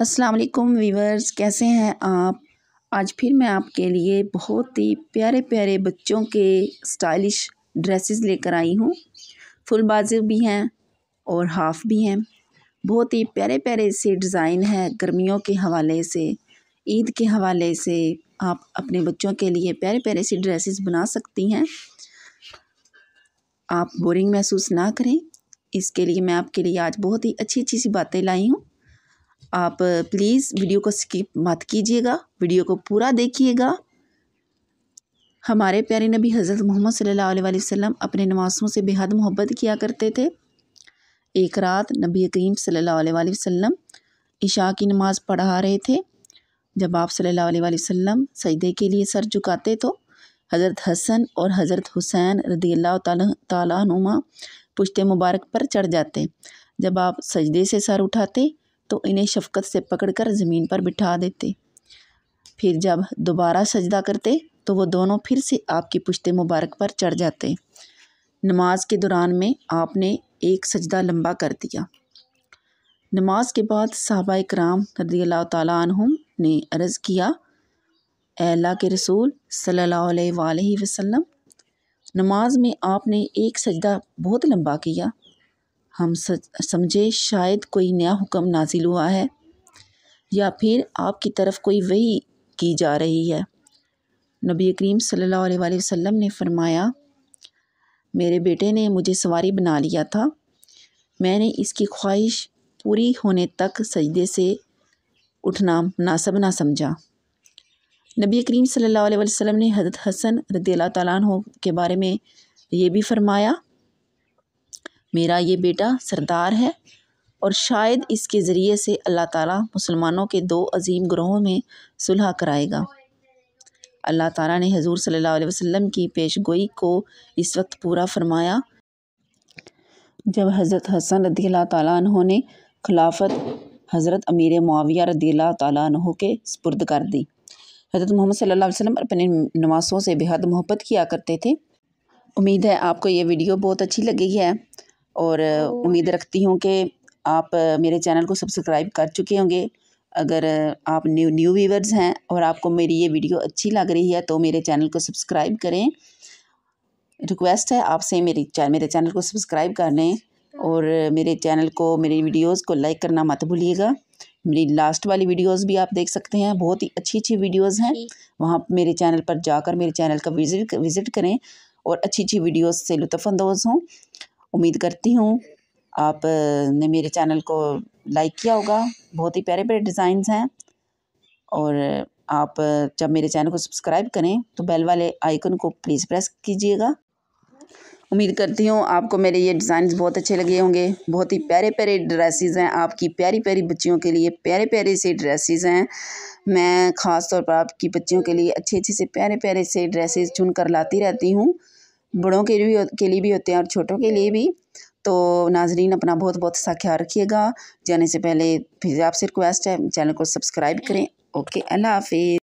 अस्सलाम वालेकुम वीवर्स कैसे हैं आप? आज फिर मैं आपके लिए बहुत ही प्यारे प्यारे बच्चों के स्टाइलिश ड्रेसेस लेकर आई हूँ। फुल बाजू भी हैं और हाफ़ भी हैं। बहुत ही प्यारे प्यारे से डिज़ाइन है गर्मियों के हवाले से, ईद के हवाले से आप अपने बच्चों के लिए प्यारे प्यारे से ड्रेसेस बना सकती हैं। आप बोरिंग महसूस ना करें। इसके लिए मैं आपके लिए आज बहुत ही अच्छी अच्छी सी बातें लाई हूँ। आप प्लीज़ वीडियो को स्किप मत कीजिएगा वीडियो को पूरा देखिएगा। हमारे प्यारे नबी हज़रत मोहम्मद सल्लल्लाहु अलैहि वसल्लम अपने नमाज़ों से बेहद मोहब्बत किया करते थे। एक रात नबी करीम सल्लल्लाहु अलैहि वसल्लम ईशा की नमाज़ पढ़ा रहे थे। जब आप सल्लल्लाहु अलैहि वसल्लम सजदे के लिए सर झुकाते तो हज़रत हसन और हज़रत हुसैन रदी अल्लाह तनुमा पुश्ते मुबारक पर चढ़ जाते। जब आप सजदे से सर उठाते तो इन्हें शफकत से पकड़कर ज़मीन पर बिठा देते। फिर जब दोबारा सजदा करते तो वो दोनों फिर से आपकी पुश्ते मुबारक पर चढ़ जाते। नमाज़ के दौरान में आपने एक सजदा लंबा कर दिया। नमाज़ के बाद साहबा कराम रदी अल्लाह तहुम ने अर्ज़ किया अल्लाह के रसूल सल्लल्लाहु अलैहि वसल्लम, नमाज़ में आपने एक सजदा बहुत लंबा किया। हम समझे, शायद कोई नया हुक्म नाजिल हुआ है, या फिर आपकी तरफ़ कोई वही की जा रही है। नबी करीम सल्लल्लाहु अलैहि वसल्लम ने फरमाया, मेरे बेटे ने मुझे सवारी बना लिया था। मैंने इसकी ख्वाहिश पूरी होने तक सजदे से उठना मुनासब ना समझा। नबी करीम सल्लल्लाहु अलैहि वसल्लम ने हज़रत हसन रदी तु के बारे में ये भी फरमाया मेरा ये बेटा सरदार है और शायद इसके ज़रिए से अल्लाह ताला मुसलमानों के दो अजीम ग्रोहों में सुलह कराएगा। अल्लाह ताला ने हजूर सल्लल्लाहु अलैहि वसल्लम की पेशगोई को इस वक्त पूरा फरमाया। जब हज़रत हसन रदी तु ने खिलाफत हज़रत अमीर मुआविया रदी तु के स्पुर्द कर दी। हज़रत मोहम्मद सल्लल्लाहु अलैहि वसल्लम अपने नवासों से बेहद मोहब्बत किया करते थे। उम्मीद है आपको ये वीडियो बहुत अच्छी लगी है। और उम्मीद रखती हूँ कि आप मेरे चैनल को सब्सक्राइब कर चुके होंगे। अगर आप न्यू न्यू व्यूवर्स हैं और आपको मेरी ये वीडियो अच्छी लग रही है तो मेरे चैनल को सब्सक्राइब करें। रिक्वेस्ट है आपसे मेरी मेरे चैनल को सब्सक्राइब कर लें और मेरे चैनल को मेरी वीडियोस को लाइक करना मत भूलिएगा। मेरी लास्ट वाली वीडियोस भी आप देख सकते हैं बहुत ही अच्छी अच्छी वीडियोस हैं वहाँ मेरे चैनल पर जाकर मेरे चैनल का विज़िट विज़िट करें और अच्छी अच्छी वीडियोस से लुत्फ़अंदोज़ हों। उम्मीद करती हूँ। आप ने मेरे चैनल को लाइक किया होगा। बहुत ही प्यारे प्यारे डिज़ाइंस हैं। और आप, जब मेरे चैनल को सब्सक्राइब करें तो बेल वाले आइकन को प्लीज़ प्रेस कीजिएगा। उम्मीद करती हूँ आपको मेरे ये डिज़ाइन बहुत अच्छे लगे होंगे। बहुत ही प्यारे प्यारे ड्रेसेस हैं। आपकी प्यारी प्यारी बच्चियों के लिए प्यारे प्यारे से ड्रेसेस हैं। मैं ख़ास तौर पर आपकी बच्चियों के लिए अच्छे अच्छे से प्यारे प्यारे से ड्रेसेस चुन कर लाती रहती हूँ। बड़ों के भी के लिए भी होते हैं और छोटों के लिए भी। तो नाजरीन अपना बहुत बहुत सा ख्याल रखिएगा। जाने से पहले फिर आपसे रिक्वेस्ट है चैनल को सब्सक्राइब करें। ओके अल्लाह हाफिज़।